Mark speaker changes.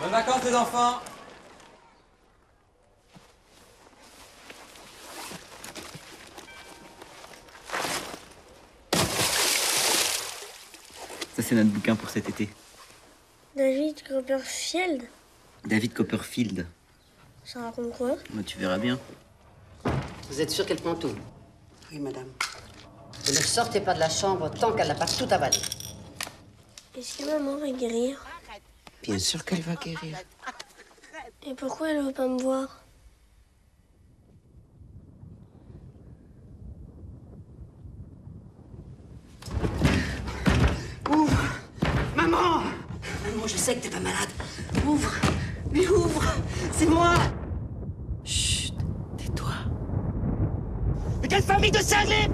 Speaker 1: Bonnes vacances les enfants
Speaker 2: Ça, c'est notre bouquin pour cet été.
Speaker 3: David Copperfield
Speaker 2: David Copperfield.
Speaker 3: Ça raconte quoi
Speaker 2: Bah, tu verras bien.
Speaker 4: Vous êtes sûr qu'elle prend tout
Speaker 5: Oui, madame.
Speaker 4: Vous ne sortez pas de la chambre tant qu'elle n'a pas tout avalé.
Speaker 3: Est-ce que maman va guérir
Speaker 5: Bien sûr qu'elle va guérir.
Speaker 3: Et pourquoi elle veut pas me voir?
Speaker 5: Ouvre! Maman! Maman, je sais que t'es pas malade. Ouvre! Mais ouvre! C'est moi! Chut Tais-toi. Mais quelle famille de cinglés